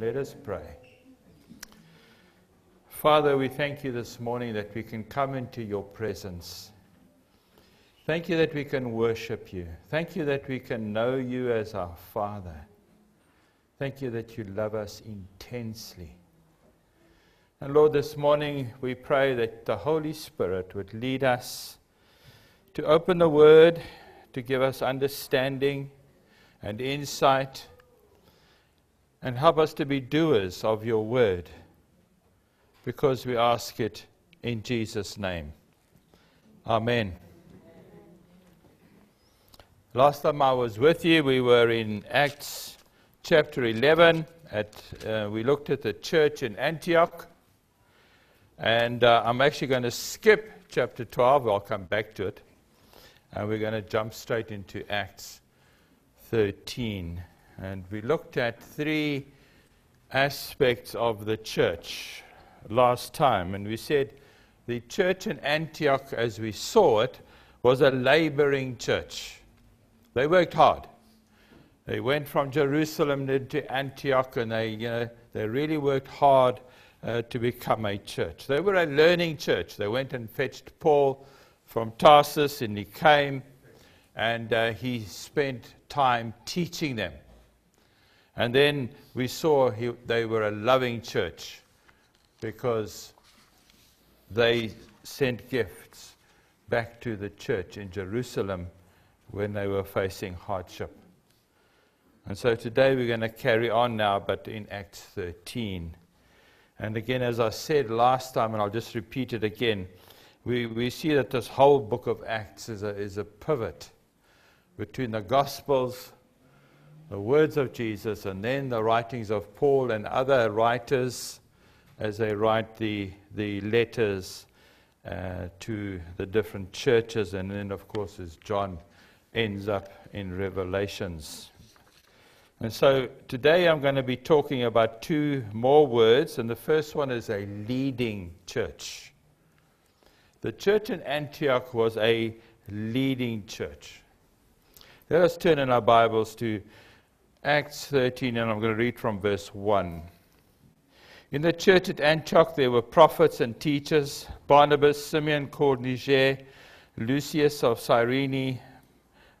Let us pray. Father, we thank you this morning that we can come into your presence. Thank you that we can worship you. Thank you that we can know you as our Father. Thank you that you love us intensely. And Lord, this morning we pray that the Holy Spirit would lead us to open the Word, to give us understanding and insight, and help us to be doers of your Word, because we ask it in Jesus' name. Amen. Last time I was with you, we were in Acts chapter 11. At, uh, we looked at the church in Antioch. And uh, I'm actually going to skip chapter 12. I'll come back to it. And we're going to jump straight into Acts 13. And we looked at three aspects of the church last time. And we said the church in Antioch, as we saw it, was a laboring church. They worked hard. They went from Jerusalem to Antioch, and they, you know, they really worked hard uh, to become a church. They were a learning church. They went and fetched Paul from Tarsus, and he came, and uh, he spent time teaching them. And then we saw he, they were a loving church because they sent gifts back to the church in Jerusalem when they were facing hardship. And so today we're going to carry on now, but in Acts 13. And again, as I said last time, and I'll just repeat it again, we, we see that this whole book of Acts is a, is a pivot between the Gospels, the words of Jesus, and then the writings of Paul and other writers as they write the, the letters uh, to the different churches. And then, of course, as John ends up in Revelations. And so today I'm going to be talking about two more words, and the first one is a leading church. The church in Antioch was a leading church. Let us turn in our Bibles to Acts 13, and I'm going to read from verse 1. In the church at Antioch, there were prophets and teachers Barnabas, Simeon called Niger, Lucius of Cyrene,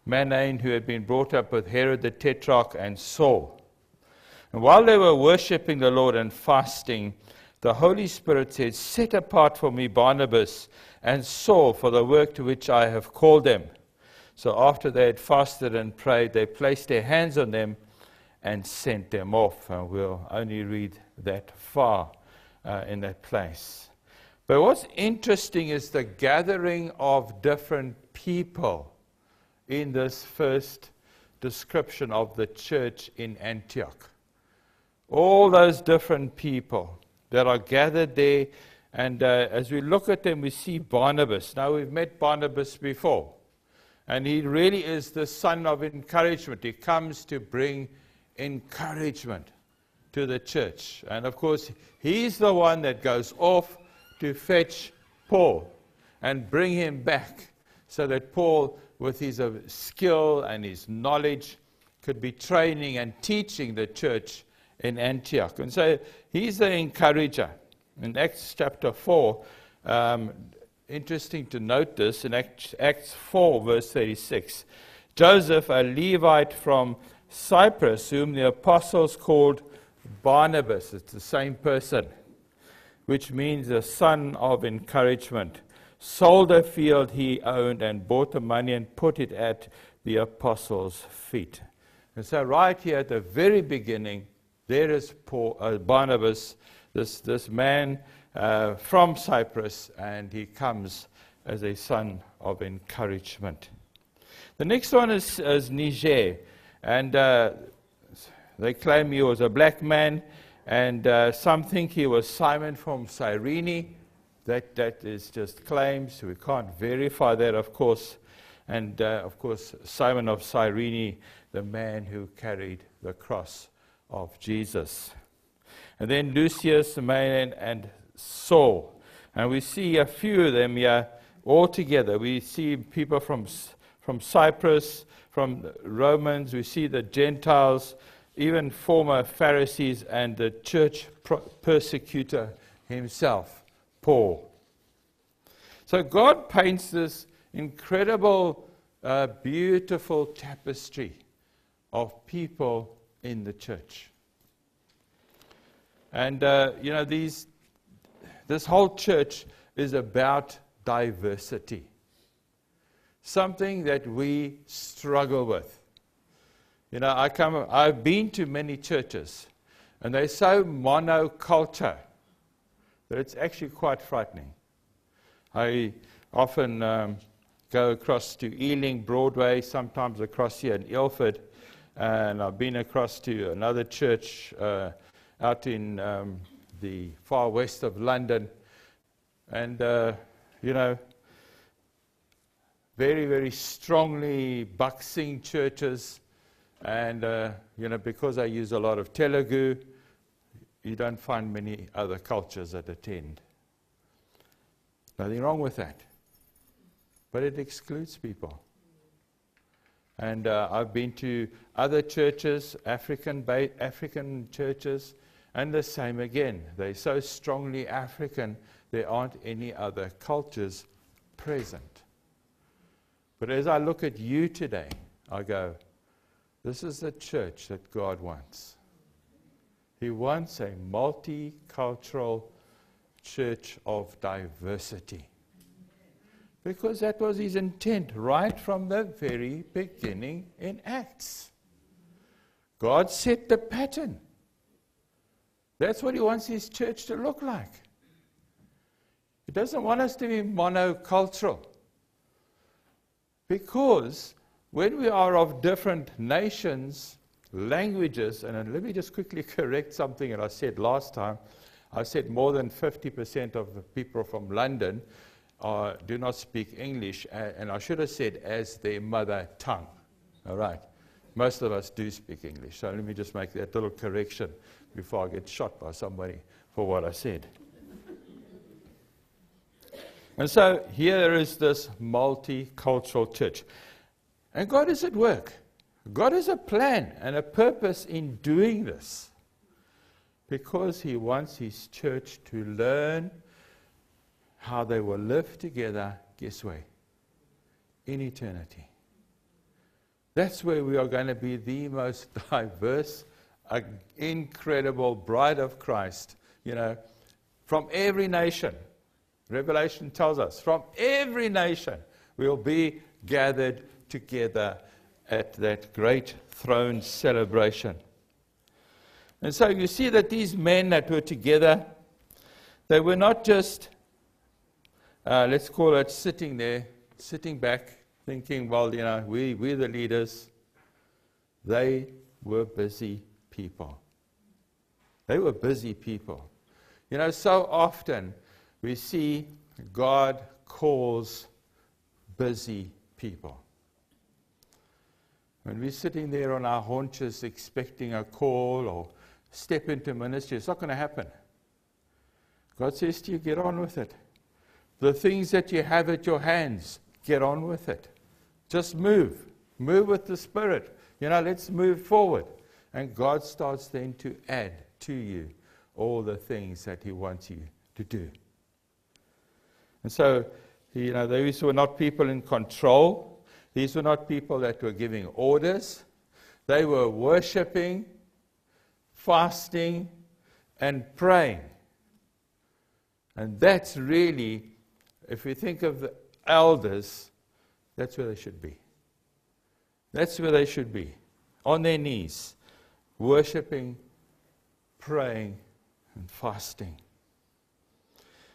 Manaen, who had been brought up with Herod the Tetrarch, and Saul. And while they were worshipping the Lord and fasting, the Holy Spirit said, Set apart for me Barnabas and Saul for the work to which I have called them. So after they had fasted and prayed, they placed their hands on them and sent them off. We'll only read that far uh, in that place. But what's interesting is the gathering of different people in this first description of the church in Antioch. All those different people that are gathered there, and uh, as we look at them, we see Barnabas. Now, we've met Barnabas before, and he really is the son of encouragement. He comes to bring encouragement to the church. And of course, he's the one that goes off to fetch Paul and bring him back so that Paul with his uh, skill and his knowledge, could be training and teaching the church in Antioch. And so he's the encourager. In Acts chapter 4, um, interesting to note this, in Acts, Acts 4, verse 36, Joseph, a Levite from Cyprus, whom the apostles called Barnabas, it's the same person, which means the son of encouragement sold a field he owned and bought the money and put it at the apostles' feet. And so, right here at the very beginning, there is Paul, uh, Barnabas, this, this man uh, from Cyprus, and he comes as a son of encouragement. The next one is, is Niger, and uh, they claim he was a black man, and uh, some think he was Simon from Cyrene. That, that is just claims. We can't verify that, of course. And uh, of course, Simon of Cyrene, the man who carried the cross of Jesus. And then Lucius, Manaen, and Saul. And we see a few of them here all together. We see people from, from Cyprus, from Romans, we see the Gentiles, even former Pharisees and the church persecutor himself, Paul. So God paints this incredible, uh, beautiful tapestry of people in the church. And, uh, you know, these, this whole church is about diversity, something that we struggle with. You know, I come, I've been to many churches, and they're so monoculture that it's actually quite frightening. I often um, go across to Ealing, Broadway, sometimes across here in Ilford, and I've been across to another church uh, out in um, the far west of London, and uh, you know, very, very strongly Buxing churches and, uh, you know, because I use a lot of Telugu, you don't find many other cultures that attend. Nothing wrong with that. But it excludes people. And uh, I've been to other churches, African, ba- African churches, and the same again. They're so strongly African, there aren't any other cultures present. But as I look at you today, I go, this is the church that God wants. He wants a multicultural church of diversity. Because that was his intent right from the very beginning in Acts. God set the pattern. That's what he wants his church to look like. He doesn't want us to be monocultural. Because when we are of different nations, languages, and let me just quickly correct something that I said last time. I said more than 50% of the people from London uh, do not speak English, and I should have said as their mother tongue. All right. Most of us do speak English, so let me just make that little correction before I get shot by somebody for what I said. And so here is this multicultural church. And God is at work. God has a plan and a purpose in doing this because He wants His church to learn how they will live together, guess where? In eternity. That's where we are going to be the most diverse, uh, incredible bride of Christ, you know, from every nation. Revelation tells us from every nation we'll be gathered together at that great throne celebration. And so you see that these men that were together, they were not just, uh, let's call it sitting there, sitting back, thinking, well, you know, we, we're the leaders. They were busy people. They were busy people. You know, so often we see God calls busy people. When we're sitting there on our haunches expecting a call or step into ministry, it's not going to happen. God says to you, get on with it. The things that you have at your hands, get on with it. Just move. Move with the Spirit. You know, let's move forward. And God starts then to add to you all the things that He wants you to do. And so, you know, these were not people in control. These were not people that were giving orders. They were worshiping, fasting, and praying. And that's really, if we think of the elders, that's where they should be. That's where they should be. On their knees, worshiping, praying, and fasting.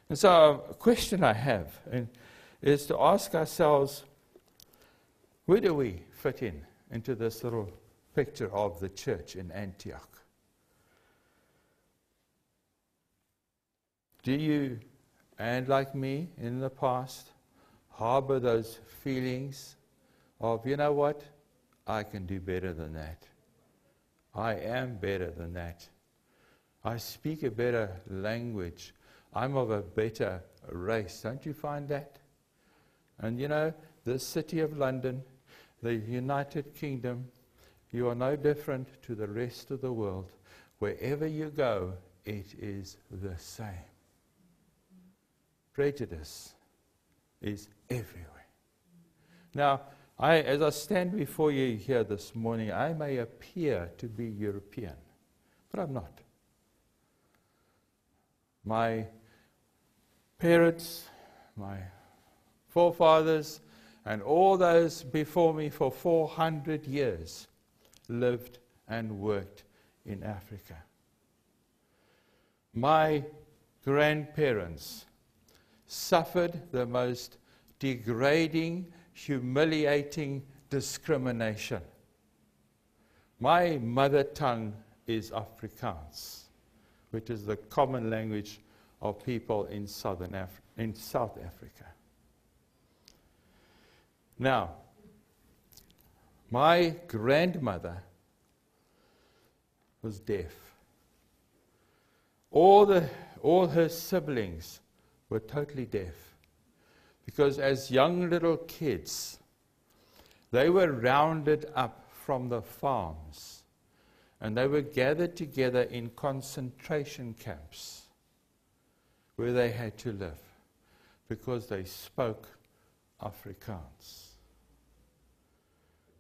And so, a question I have is to ask ourselves where do we fit in into this little picture of the church in Antioch? Do you, and like me in the past, harbor those feelings of, you know what, I can do better than that? I am better than that. I speak a better language. I'm of a better race. Don't you find that? And you know, the city of London the United Kingdom, You are no different to the rest of the world. Wherever you go, it is the same. Prejudice is everywhere. Now, I, as I stand before you here this morning, I may appear to be European, but I'm not. My parents, my forefathers, and all those before me for 400 years lived and worked in Africa. My grandparents suffered the most degrading, humiliating discrimination. My mother tongue is Afrikaans, which is the common language of people in, Southern Af- in South Africa. Now, my grandmother was deaf. All, the, all her siblings were totally deaf. Because as young little kids, they were rounded up from the farms and they were gathered together in concentration camps where they had to live because they spoke Afrikaans.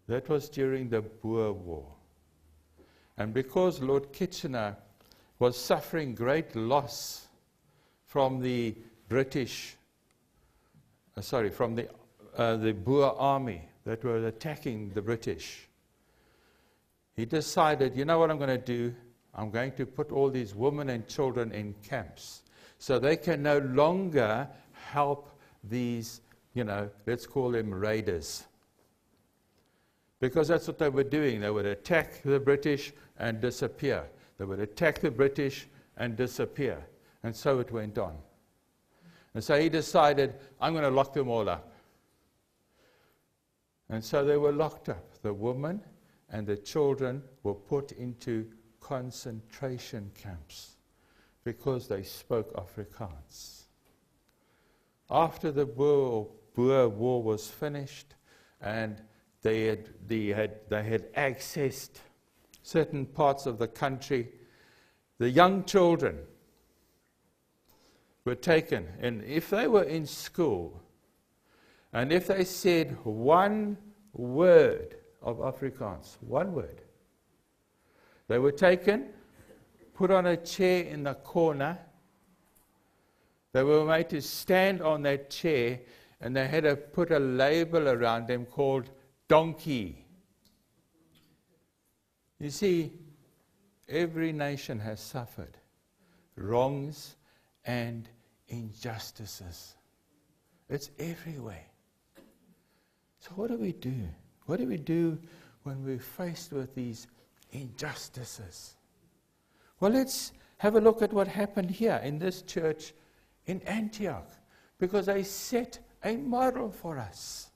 That was during the Boer War. And because Lord Kitchener was suffering great loss from the British, uh, sorry, from the, uh, the Boer army that were attacking the British, he decided, you know what I'm going to do? I'm going to put all these women and children in camps so they can no longer help these, you know, let's call them raiders. Because that's what they were doing. They would attack the British and disappear. They would attack the British and disappear. And so it went on. And so he decided, I'm going to lock them all up. And so they were locked up. The women and the children were put into concentration camps because they spoke Afrikaans. After the Boer, Boer War was finished and they had, they, had, they had accessed certain parts of the country. The young children were taken, and if they were in school, and if they said one word of Afrikaans, one word, they were taken, put on a chair in the corner. They were made to stand on that chair, and they had to put a label around them called donkey. You see, every nation has suffered wrongs and injustices. It's everywhere. So, what do we do? What do we do when we're faced with these injustices? Well, let's have a look at what happened here in this church in Antioch because they set a model for us.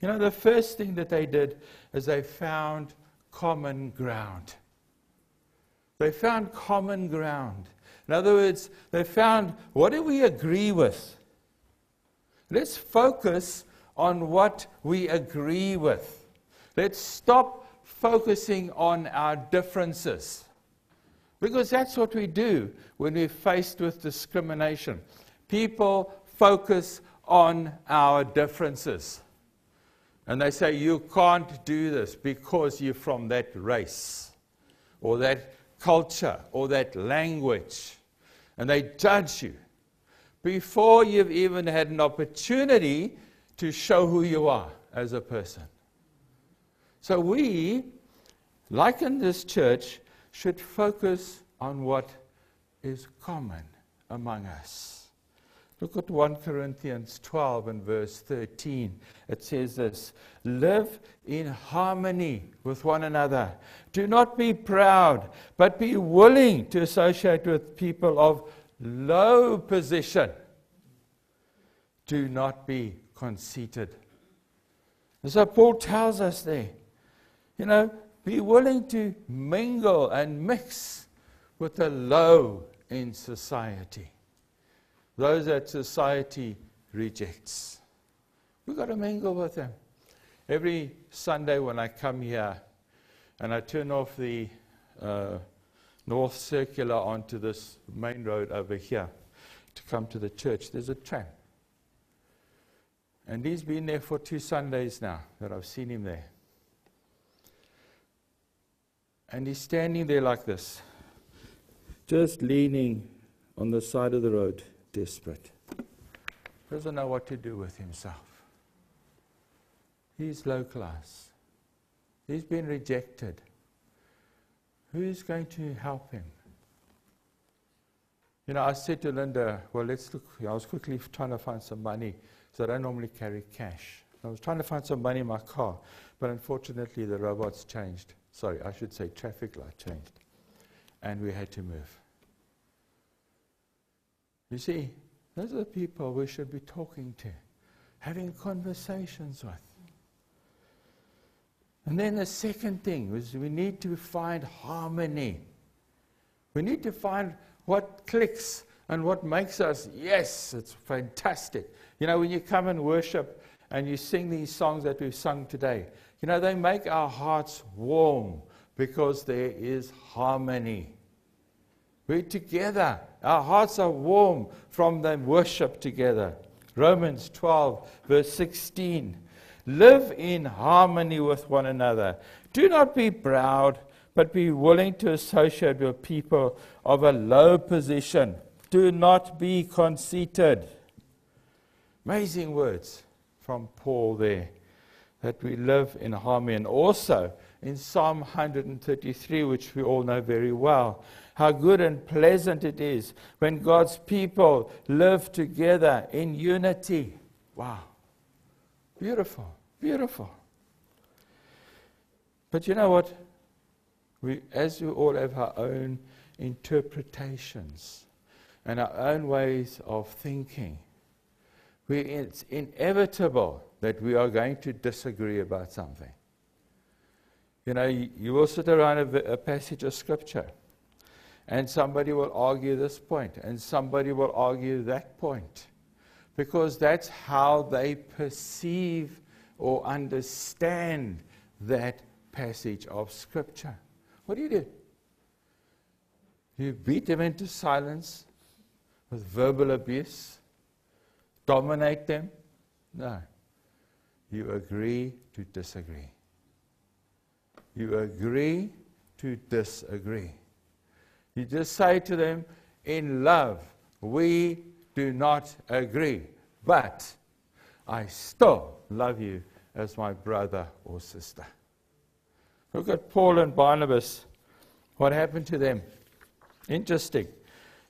You know, the first thing that they did is they found common ground. They found common ground. In other words, they found what do we agree with? Let's focus on what we agree with. Let's stop focusing on our differences. Because that's what we do when we're faced with discrimination. People focus on our differences. And they say, You can't do this because you're from that race or that culture or that language. And they judge you before you've even had an opportunity to show who you are as a person. So we, like in this church, should focus on what is common among us. Look at 1 Corinthians 12 and verse 13. It says this Live in harmony with one another. Do not be proud, but be willing to associate with people of low position. Do not be conceited. And so Paul tells us there, you know, be willing to mingle and mix with the low in society those that society rejects. We've got to mingle with them. Every Sunday when I come here, and I turn off the uh, North Circular onto this main road over here to come to the church, there's a tram. And he's been there for two Sundays now that I've seen him there. And he's standing there like this, just leaning on the side of the road, desperate. Doesn't know what to do with himself. He's low class. He's been rejected. Who's going to help him? You know, I said to Linda, well, let's look. I was quickly trying to find some money, so I don't normally carry cash. I was trying to find some money in my car, but unfortunately the robots changed. Sorry, I should say traffic light changed. And we had to move. You see, those are the people we should be talking to, having conversations with. And then the second thing is we need to find harmony. We need to find what clicks and what makes us, yes, it's fantastic. You know, when you come and worship and you sing these songs that we've sung today, you know, they make our hearts warm because there is harmony. We're together. Our hearts are warm from the worship together. Romans 12, verse 16. Live in harmony with one another. Do not be proud, but be willing to associate with people of a low position. Do not be conceited. Amazing words from Paul there that we live in harmony. And also in Psalm 133, which we all know very well, how good and pleasant it is when God's people live together in unity. Wow. Beautiful, beautiful. But you know what? We, as we all have our own interpretations and our own ways of thinking, we, it's inevitable that we are going to disagree about something. You know, you, will sit around a, a passage of scripture, and somebody will argue this point, and somebody will argue that point because that's how they perceive or understand that passage of Scripture. What do you do? You beat them into silence with verbal abuse, dominate them? No. You agree to disagree. You agree to disagree. You just say to them, in love, we do not agree, but I still love you as my brother or sister. Look at Paul and Barnabas. What happened to them? Interesting.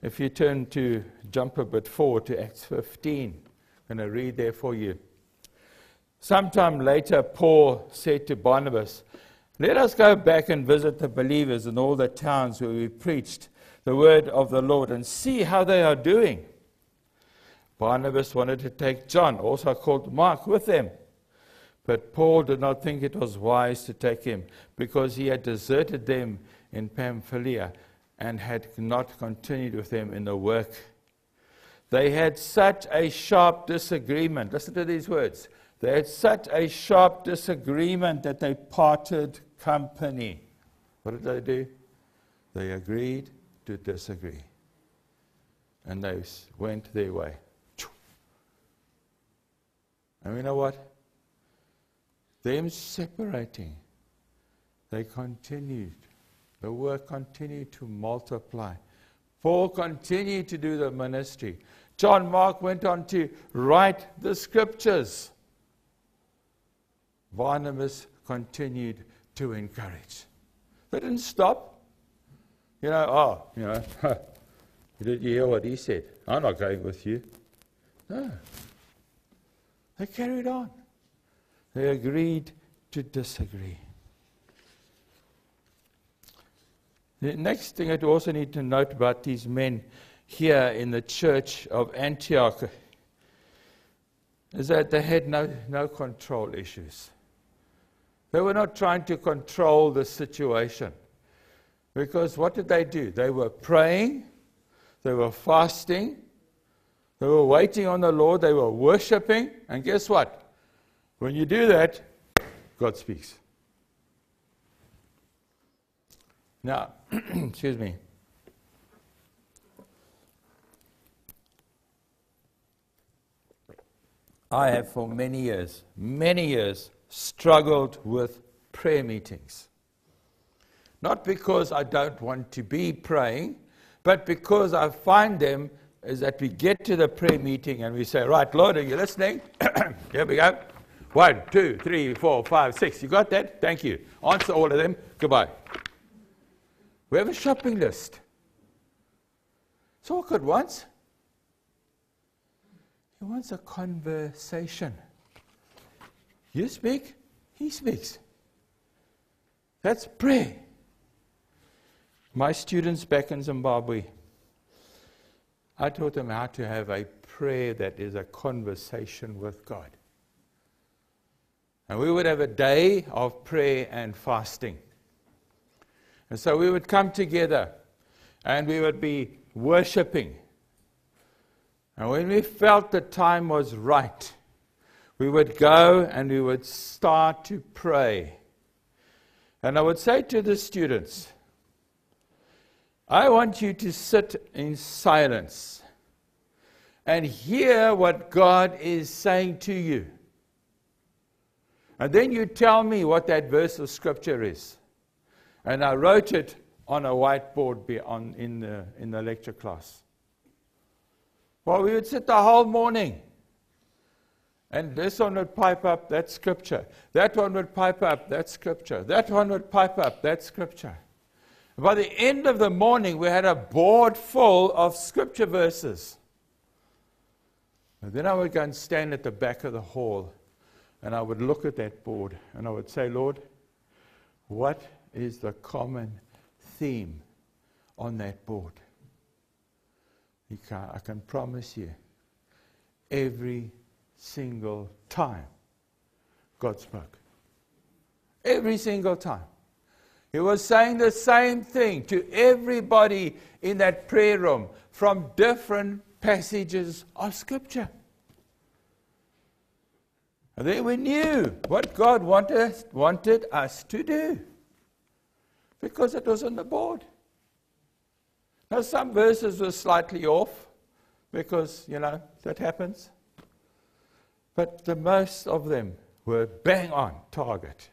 If you turn to jump a bit forward to Acts 15, I'm going to read there for you. Sometime later, Paul said to Barnabas, Let us go back and visit the believers in all the towns where we preached the word of the Lord and see how they are doing. Barnabas wanted to take John, also called Mark, with them. But Paul did not think it was wise to take him because he had deserted them in Pamphylia and had not continued with them in the work. They had such a sharp disagreement. Listen to these words. They had such a sharp disagreement that they parted company. What did they do? They agreed to disagree. And they went their way. And you know what? Them separating, they continued. The work continued to multiply. Paul continued to do the ministry. John Mark went on to write the scriptures. Barnabas continued to encourage. They didn't stop. You know, oh, you know, did you hear what he said? I'm not going with you. No. They carried on. They agreed to disagree. The next thing I also need to note about these men here in the church of Antioch is that they had no, no control issues. They were not trying to control the situation. Because what did they do? They were praying, they were fasting, they were waiting on the Lord, they were worshiping, and guess what? When you do that, God speaks. Now, excuse me. I have for many years, many years, struggled with prayer meetings. Not because I don't want to be praying, but because I find them is that we get to the prayer meeting and we say, Right, Lord, are you listening? Here we go. One, two, three, four, five, six. You got that? Thank you. Answer all of them. Goodbye. We have a shopping list. It's all good once. He wants a conversation. You speak, he speaks. That's pray. My students back in Zimbabwe, I taught them how to have a prayer that is a conversation with God. And we would have a day of prayer and fasting. And so we would come together and we would be worshiping and when we felt the time was right, we would go and we would start to pray. And I would say to the students, I want you to sit in silence and hear what God is saying to you. And then you tell me what that verse of scripture is. And I wrote it on a whiteboard in, the, in the lecture class. Well, we would sit the whole morning. And this one would pipe up, that scripture. That one would pipe up, that scripture. That one would pipe up, that scripture. By the end of the morning, we had a board full of scripture verses. And then I would go and stand at the back of the hall and I would look at that board and I would say, Lord, what is the common theme on that board? I can promise you, every single time, God spoke. Every single time. He was saying the same thing to everybody in that prayer room from different passages of Scripture. And then we knew what God wanted, wanted us to do because it was on the board. Now, some verses were slightly off because, you know, that happens. But the most of them were bang on target.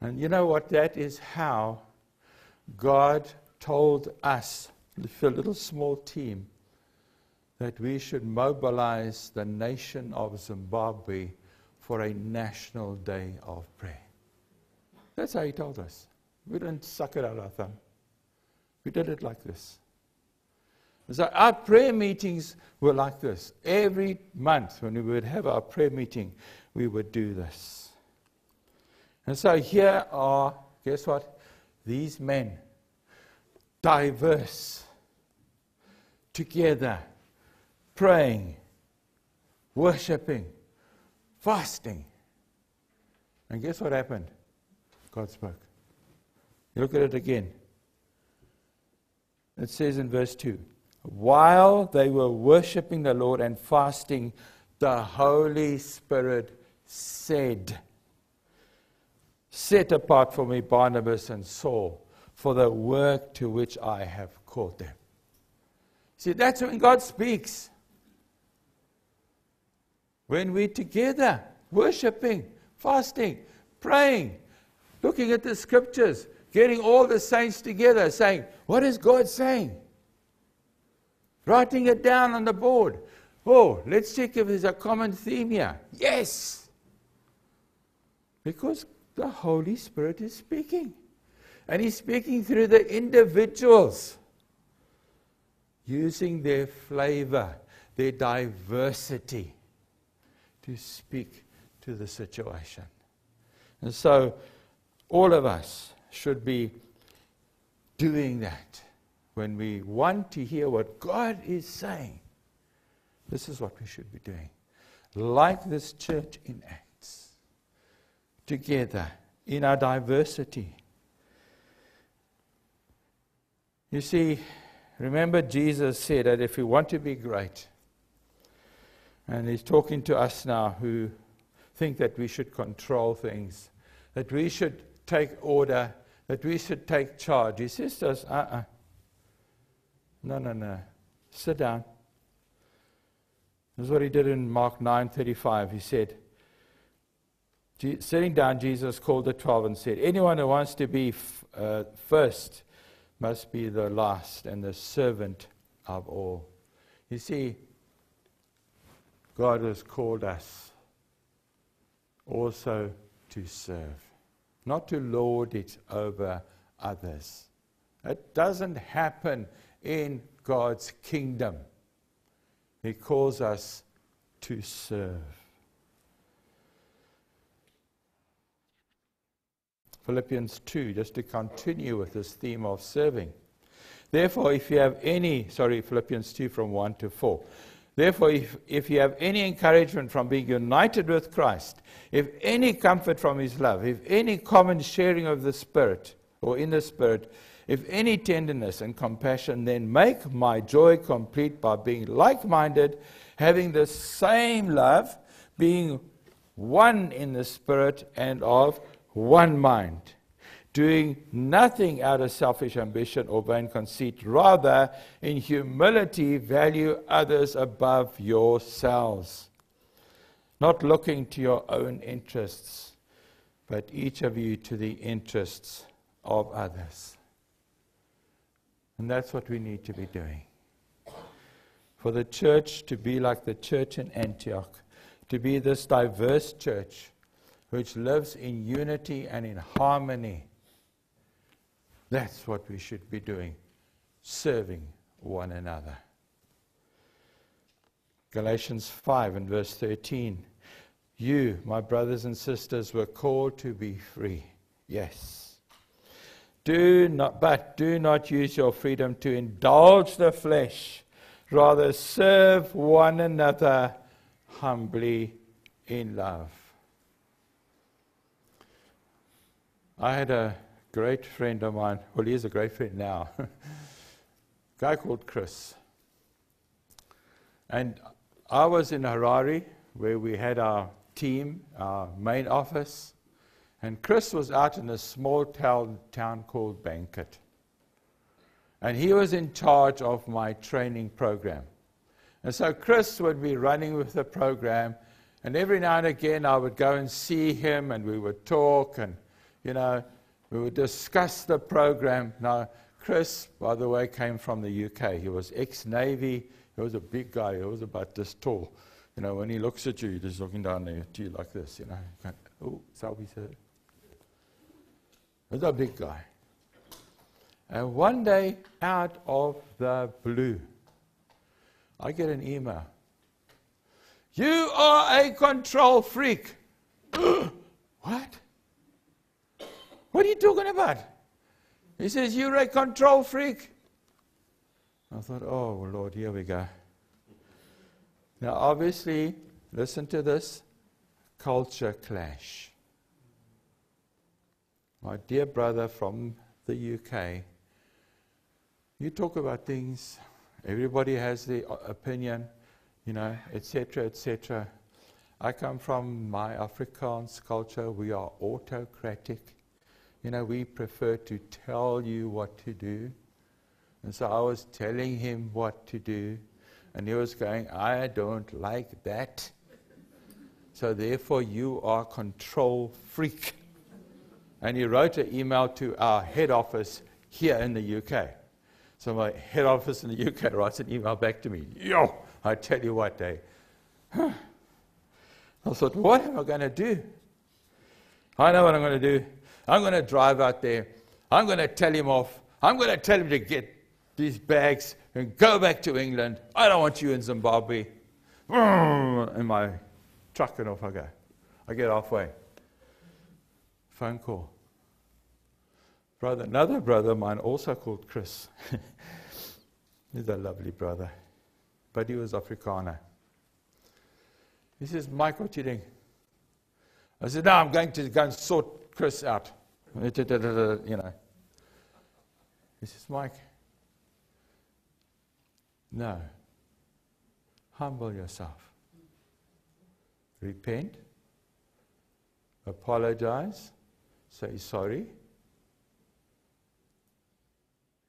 And you know what? That is how God told us, a little small team, that we should mobilize the nation of Zimbabwe for a national day of prayer. That's how he told us. We didn't suck it out of our thumb. We did it like this. So our prayer meetings were like this. Every month when we would have our prayer meeting, we would do this. And so here are, guess what? These men, diverse, together, praying, worshiping, fasting. And guess what happened? God spoke. You look at it again. It says in verse 2 While they were worshiping the Lord and fasting, the Holy Spirit said, Set apart for me Barnabas and Saul for the work to which I have called them. See, that's when God speaks. When we're together, worshiping, fasting, praying, looking at the scriptures, getting all the saints together, saying, What is God saying? Writing it down on the board. Oh, let's check if there's a common theme here. Yes! Because the Holy Spirit is speaking. And He's speaking through the individuals, using their flavor, their diversity to speak to the situation. And so, all of us, should be doing that. When we want to hear what God is saying, this is what we should be doing. Like this church in Acts, together in our diversity. You see, remember Jesus said that if we want to be great, and he's talking to us now who think that we should control things, that we should take order that we should take charge. He says to us, uh uh-uh. No, no, no. Sit down. This is what he did in Mark 9:35. He said, sitting down, Jesus called the twelve and said, Anyone who wants to be uh, first must be the last and the servant of all. You see, God has called us also to serve not to lord it over others. It doesn't happen in God's kingdom. He calls us to serve. Philippians 2, just to continue with this theme of serving. Therefore, if you have any, sorry, Philippians 2 from 1 to 4. Therefore, if, if you have any encouragement from being united with Christ, if any comfort from his love, if any common sharing of the Spirit or in the Spirit, if any tenderness and compassion, then make my joy complete by being like minded, having the same love, being one in the Spirit and of one mind doing nothing out of selfish ambition or vain conceit. Rather, in humility, value others above yourselves, not looking to your own interests, but each of you to the interests of others. And that's what we need to be doing. For the church to be like the church in Antioch, to be this diverse church which lives in unity and in harmony that's what we should be doing, serving one another. Galatians 5 and verse 13. You, my brothers and sisters, were called to be free. Yes. Do not, but do not use your freedom to indulge the flesh. Rather, serve one another humbly in love. I had a great friend of mine. Well, he is a great friend now. guy called Chris. And I was in Harare where we had our team, our main office. And Chris was out in a small town, town called Banket. And he was in charge of my training program. And so Chris would be running with the program. And every now and again, I would go and see him and we would talk. And, you know, we would discuss the program. Now, Chris, by the way, came from the UK. He was ex Navy. He was a big guy. He was about this tall. You know, when he looks at you, he's looking down at you like this, you know. Oh, Salvi said. He's a big guy. And one day, out of the blue, I get an email. You are a control freak. what? What are you talking about? He says, You're a control freak. I thought, Oh, Lord, here we go. Now, obviously, listen to this culture clash. My dear brother from the UK, you talk about things, everybody has their opinion, you know, etc., etc. I come from my Afrikaans culture. We are autocratic. You know, we prefer to tell you what to do. And so I was telling him what to do. And he was going, I don't like that. So therefore, you are control freak. And he wrote an email to our head office here in the UK. So my head office in the UK writes an email back to me. Yo, I tell you what, they. Huh. I thought, what am I going to do? I know what I'm going to do. I'm going to drive out there. I'm going to tell him off. I'm going to tell him to get these bags and go back to England. I don't want you in Zimbabwe. In my truck and off I go. I get halfway. Phone call. Brother, another brother of mine, also called Chris. He's a lovely brother. But he was Afrikaner. He says, Mike, what you think? I said, No, I'm going to go and sort Chris out. You know. He says, Mike, no. Humble yourself. Repent. Apologize. Say sorry.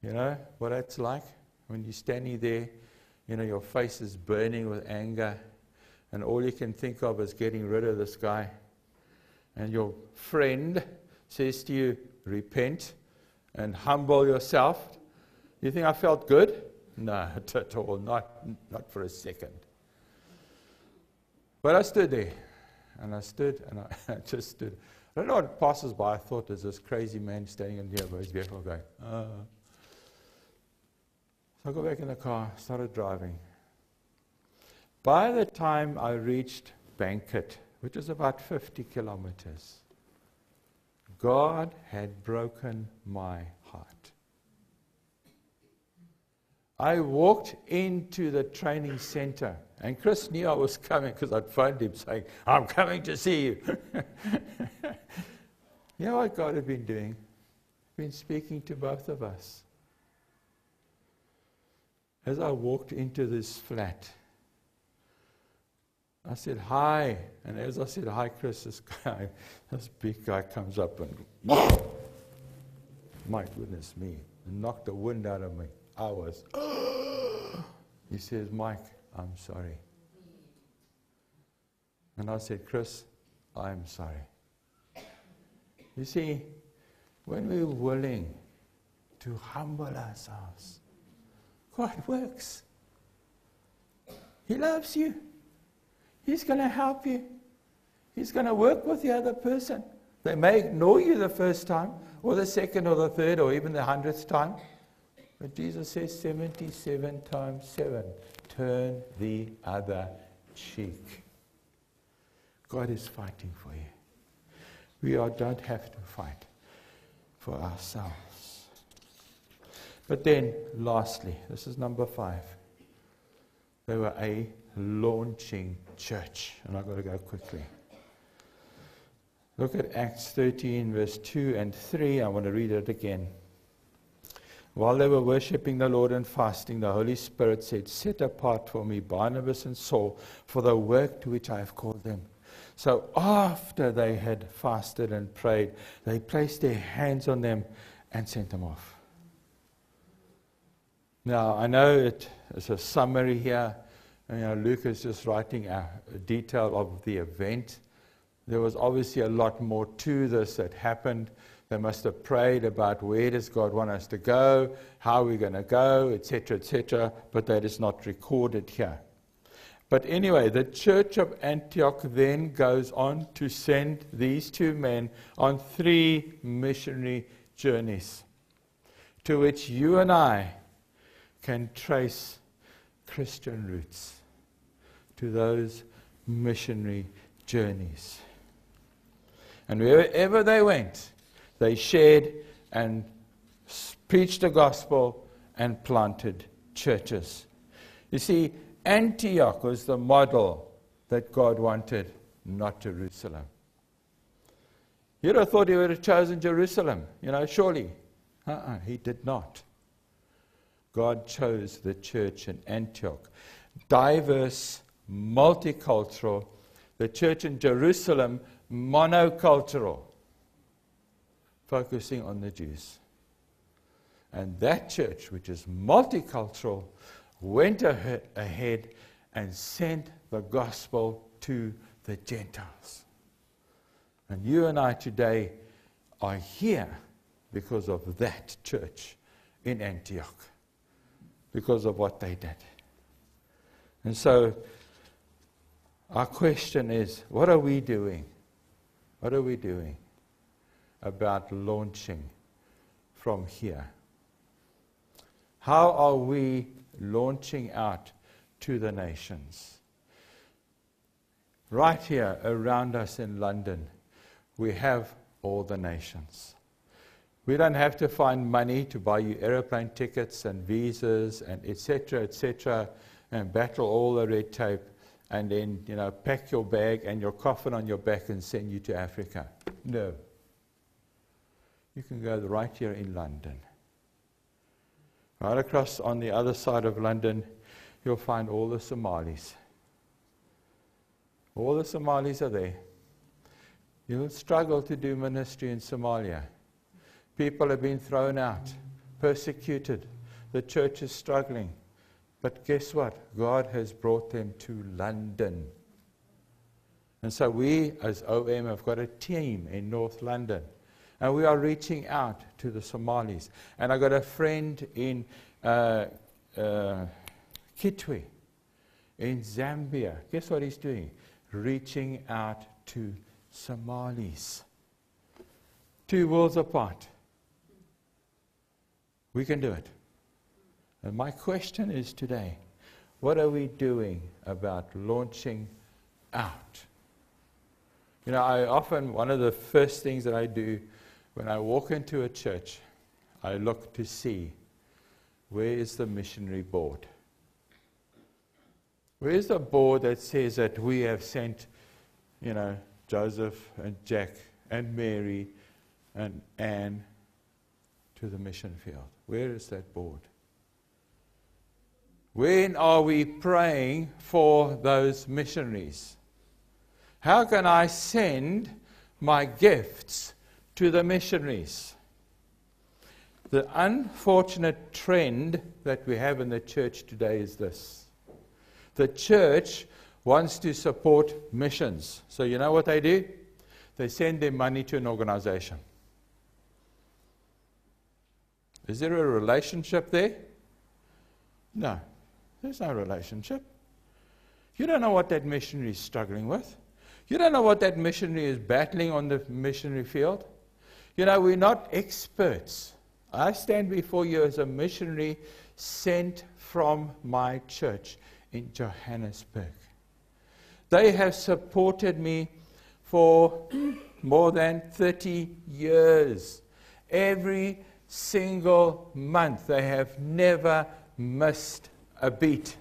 You know what that's like? When you're standing there, you know, your face is burning with anger, and all you can think of is getting rid of this guy. And your friend says to you, Repent and humble yourself. You think I felt good? No, not at all. Not, not for a second. But I stood there. And I stood and I just stood. I don't know what passes by. I thought there's this crazy man standing in here by his vehicle going, uh. So I got back in the car, started driving. By the time I reached Blanket, which is about 50 kilometers, God had broken my heart. I walked into the training center, and Chris knew I was coming because I'd phoned him saying, I'm coming to see you. you know what God had been doing? Been speaking to both of us. As I walked into this flat, I said, Hi. And as I said, Hi, Chris, this guy, this big guy comes up and, my goodness me, knocked the wind out of me. Was, he says, Mike, I'm sorry. And I said, Chris, I'm sorry. You see, when we're willing to humble ourselves, God works. He loves you. He's going to help you. He's going to work with the other person. They may ignore you the first time, or the second, or the third, or even the hundredth time. But Jesus says 77 times 7 turn the other cheek. God is fighting for you. We are, don't have to fight for ourselves. But then, lastly, this is number five. They were a launching church. And I've got to go quickly. Look at Acts 13, verse 2 and 3. I want to read it again. While they were worshipping the Lord and fasting, the Holy Spirit said, Set apart for me Barnabas and Saul for the work to which I have called them. So after they had fasted and prayed, they placed their hands on them and sent them off. Now, I know it is a summary here. You know, Luke is just writing a, a detail of the event. There was obviously a lot more to this that happened. They must have prayed about where does God want us to go, how are we going to go, etc., etc., but that is not recorded here. But anyway, the church of Antioch then goes on to send these two men on three missionary journeys to which you and I can trace Christian roots to those missionary journeys. And wherever they went, they shared and preached the gospel and planted churches. You see, Antioch was the model that God wanted, not Jerusalem. You'd have thought he would have chosen Jerusalem, you know, surely. Uh-uh, he did not. God chose the church in Antioch. Diverse, multicultural. The church in Jerusalem, monocultural focusing on the Jews. And that church, which is multicultural, went ahead and sent the gospel to the Gentiles. And you and I today are here because of that church in Antioch, because of what they did. And so, our question is what are we doing? What are we doing? About launching from here. How are we launching out to the nations? Right here around us in London, we have all the nations. We don't have to find money to buy you aeroplane tickets and visas and etc. etc. and battle all the red tape and then you know pack your bag and your coffin on your back and send you to Africa. No. You can go right here in London. Right across on the other side of London, you'll find all the Somalis. All the Somalis are there. You'll struggle to do ministry in Somalia. People have been thrown out. persecuted. The church is struggling. But guess what? God has brought them to London. And so we, as OM, have got a team in North London. And we are reaching out to the Somalis. And I got a friend in uh, uh, Kitwe, in Zambia. Guess what he's doing? Reaching out to Somalis. Two worlds apart. We can do it. And my question is today what are we doing about launching out? You know, I often, one of the first things that I do when I walk into a church, I look to see where is the missionary board? Where is the board that says that we have sent, you know, Joseph and Jack and Mary and Anne to the mission field? Where is that board? When are we praying for those missionaries? How can I send my gifts to the missionaries? The unfortunate trend that we have in the church today is this the church wants to support missions. So, you know what they do? They send their money to an organization. Is there a relationship there? No. There's no relationship. You don't know what that missionary is struggling with. You don't know what that missionary is battling on the missionary field. You know, we're not experts. I stand before you as a missionary sent from my church in Johannesburg. They have supported me for more than 30 years. Every single month, they have never missed a beat.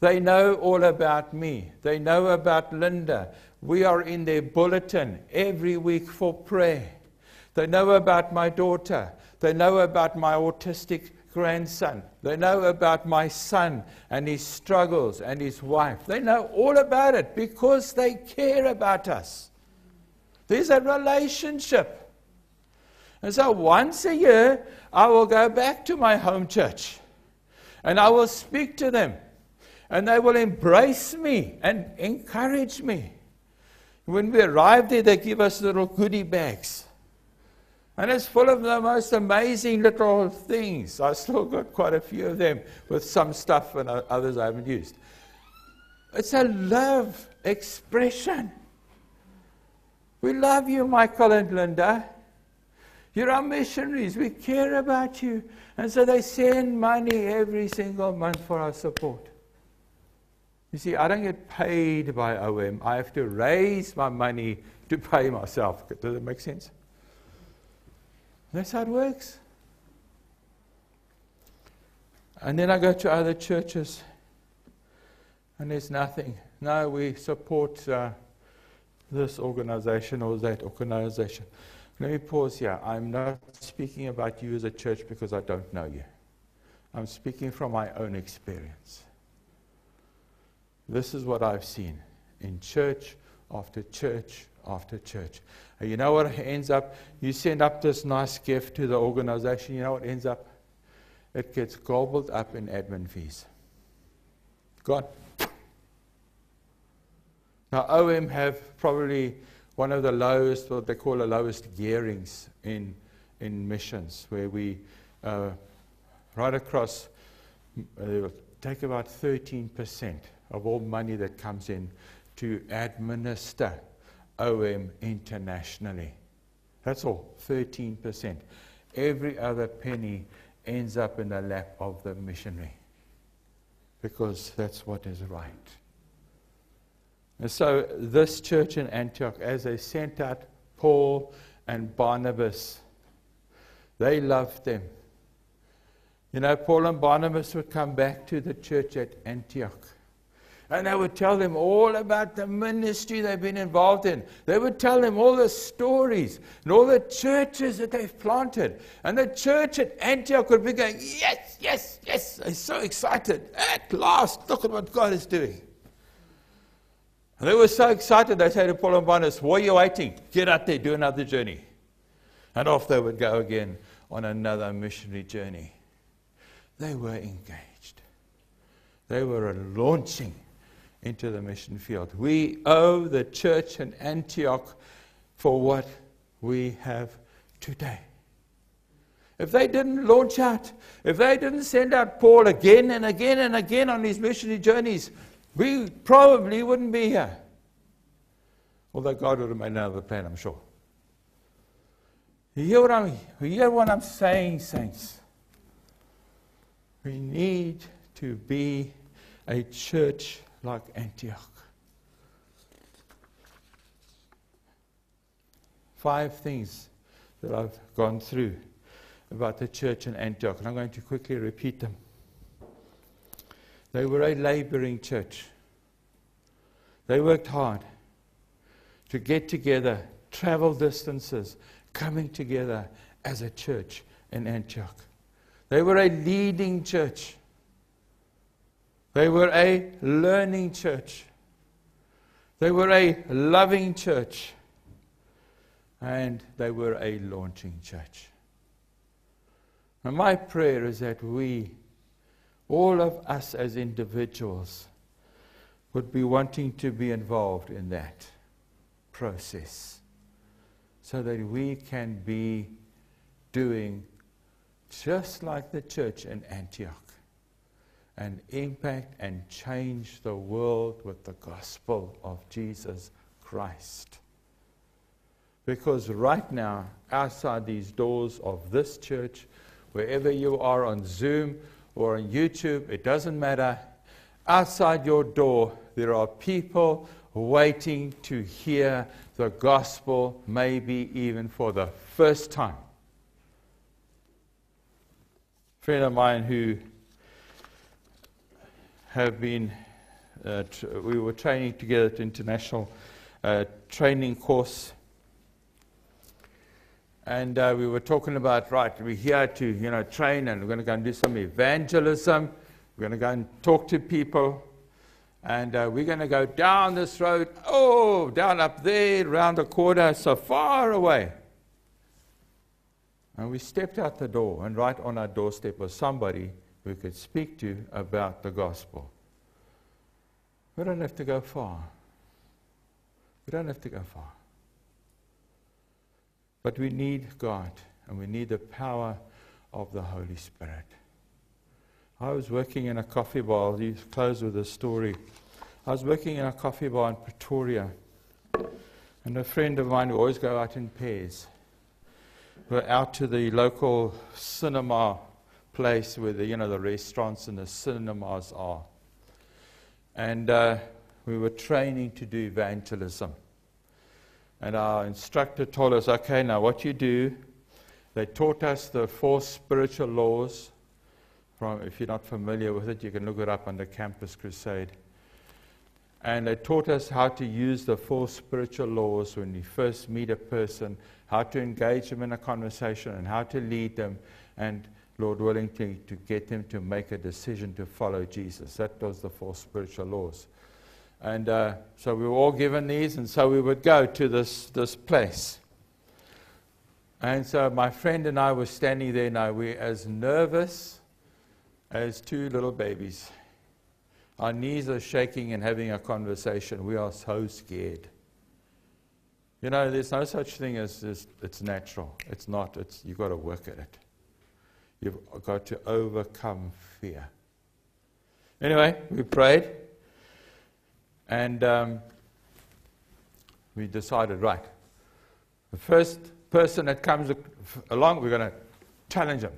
They know all about me. They know about Linda. We are in their bulletin every week for prayer. They know about my daughter. They know about my autistic grandson. They know about my son and his struggles and his wife. They know all about it because they care about us. There's a relationship. And so once a year, I will go back to my home church and I will speak to them. And they will embrace me and encourage me. When we arrive there, they give us little goodie bags. And it's full of the most amazing little things. I still got quite a few of them with some stuff and others I haven't used. It's a love expression. We love you, Michael and Linda. You're our missionaries. We care about you. And so they send money every single month for our support. You see, I don't get paid by OM. I have to raise my money to pay myself. Does that make sense? That's how it works. And then I go to other churches, and there's nothing. No, we support uh, this organization or that organization. Let me pause here. I'm not speaking about you as a church because I don't know you. I'm speaking from my own experience. This is what I've seen in church after church after church. And you know what ends up? You send up this nice gift to the organization. You know what ends up? It gets gobbled up in admin fees. Gone. Now, OM have probably one of the lowest, what they call the lowest gearings in, in missions, where we, uh, right across, uh, take about 13% of all money that comes in to administer OM internationally. That's all, 13%. Every other penny ends up in the lap of the missionary because that's what is right. And so, this church in Antioch, as they sent out Paul and Barnabas, they loved them. You know, Paul and Barnabas would come back to the church at Antioch. And they would tell them all about the ministry they've been involved in. They would tell them all the stories and all the churches that they've planted. And the church at Antioch would be going, Yes, yes, yes. They're so excited. At last, look at what God is doing. And they were so excited, they said to Paul and Barnabas, Why are you waiting? Get out there, do another journey. And off they would go again on another missionary journey. They were engaged. They were launching into the mission field. We owe the church in Antioch for what we have today. If they didn't launch out, if they didn't send out Paul again and again and again on his missionary journeys, we probably wouldn't be here. Although God would have made another plan, I'm sure. You hear what I'm, you hear what I'm saying, saints? We need to be a church like Antioch. Five things that I've gone through about the church in Antioch, and I'm going to quickly repeat them. They were a laboring church. They worked hard to get together, travel distances, coming together as a church in Antioch. They were a leading church. They were a learning church. They were a loving church. And they were a launching church. And my prayer is that we, all of us as individuals, would be wanting to be involved in that process so that we can be doing just like the church in Antioch and impact and change the world with the gospel of Jesus Christ. Because right now, outside these doors of this church, wherever you are on Zoom or on YouTube, it doesn't matter. Outside your door, there are people waiting to hear the gospel, maybe even for the first time. A friend of mine who have been, uh, we were training together at international uh, training course. And uh, we were talking about, right, we're here to, you know, train and we're going to go and do some evangelism. We're going to go and talk to people. And uh, we're going to go down this road, oh, down up there, around the corner, so far away. And we stepped out the door, and right on our doorstep was somebody we could speak to you about the gospel. We don't have to go far. We don't have to go far. But we need God, and we need the power of the Holy Spirit. I was working in a coffee bar. I'll close with a story. I was working in a coffee bar in Pretoria, and a friend of mine, who always go out in pairs, we're out to the local cinema place where the, you know, the restaurants and the cinemas are. And uh, we were training to do evangelism. And our instructor told us, okay, now what you do, they taught us the four spiritual laws from, if you're not familiar with it, you can look it up on the Campus Crusade. And they taught us how to use the four spiritual laws when we first meet a person, how to engage them in a conversation, and how to lead them, and Lord willing, to, to get them to make a decision to follow Jesus. That was the four spiritual laws. And uh, so we were all given these, and so we would go to this, this place. And so my friend and I were standing there now. We're as nervous as two little babies. Our knees are shaking and having a conversation. We are so scared. You know, there's no such thing as, as it's natural. It's not. It's, you've got to work at it. You've got to overcome fear. Anyway, we prayed. And um, we decided, right, the first person that comes along, we're going to challenge him.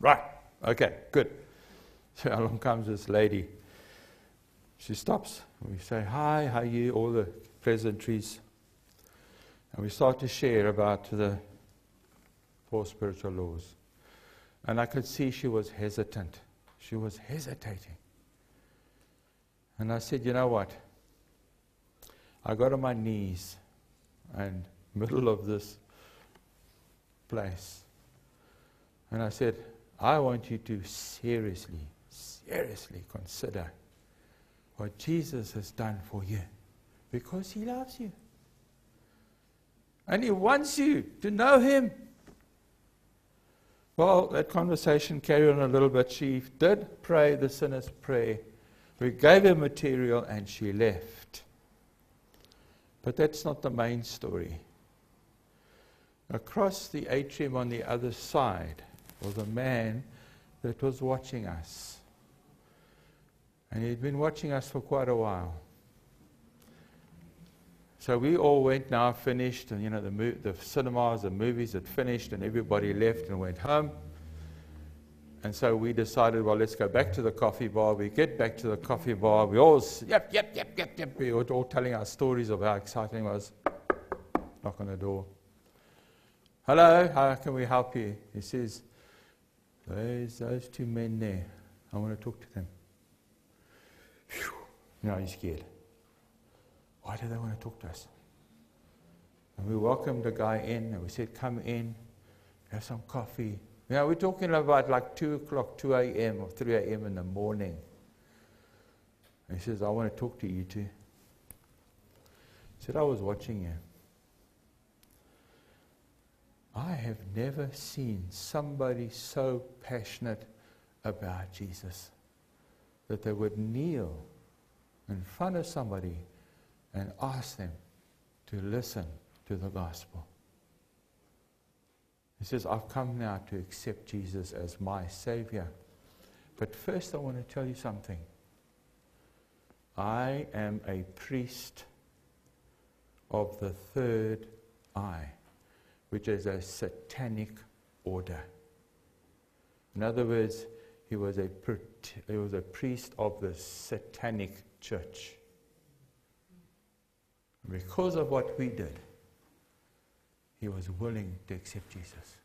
Right, okay, good. So along comes this lady. She stops. We say, Hi, how are you? All the pleasantries. And we start to share about the four spiritual laws. And I could see she was hesitant. She was hesitating. And I said, You know what? I got on my knees and middle of this place. And I said, I want you to seriously seriously consider what Jesus has done for you because he loves you. And he wants you to know him. Well, that conversation carried on a little bit. She did pray the sinner's prayer. We gave her material and she left. But that's not the main story. Across the atrium on the other side was a man that was watching us. And he'd been watching us for quite a while. So we all went now, finished, and you know, the, mo- the cinemas, the movies had finished, and everybody left and went home. And so we decided, well, let's go back to the coffee bar. We get back to the coffee bar. We all, yep, yep, yep, yep, yep. We were all telling our stories of how exciting it was. Knock on the door. Hello, how can we help you? He says, There's those two men there. I want to talk to them. Whew. Now he's scared. Why do they want to talk to us? And we welcomed the guy in and we said, Come in, have some coffee. Now we're talking about like 2 o'clock, 2 a.m. or 3 a.m. in the morning. And he says, I want to talk to you too. He said, I was watching you. I have never seen somebody so passionate about Jesus that they would kneel in front of somebody and ask them to listen to the gospel. He says, I've come now to accept Jesus as my Savior. But first, I want to tell you something. I am a priest of the third eye, which is a satanic order. In other words, he was a, he was a priest of the satanic church. Because of what we did, he was willing to accept Jesus.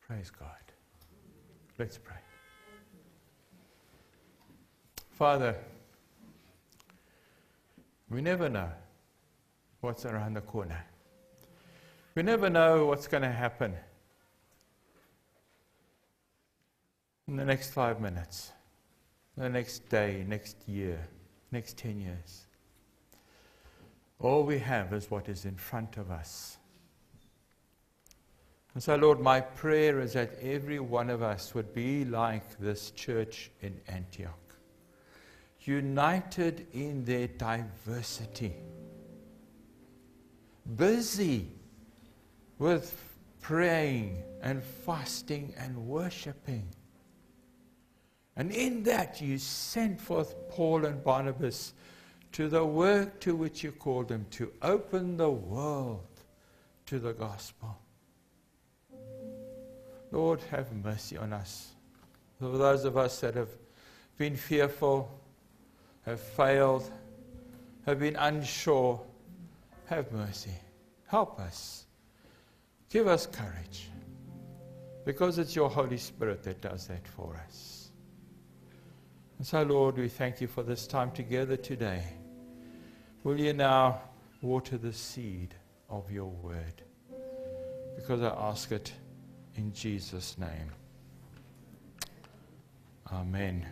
Praise God. Let's pray. Father, we never know what's around the corner. We never know what's going to happen in the next five minutes, the next day, next year, next 10 years. All we have is what is in front of us. And so, Lord, my prayer is that every one of us would be like this church in Antioch, united in their diversity, busy with praying and fasting and worshiping. And in that, you sent forth Paul and Barnabas to the work to which you called them, to open the world to the gospel. Lord, have mercy on us. For those of us that have been fearful, have failed, have been unsure, have mercy. Help us. Give us courage. Because it's your Holy Spirit that does that for us. And so, Lord, we thank you for this time together today. Will you now water the seed of your word? Because I ask it in Jesus' name. Amen.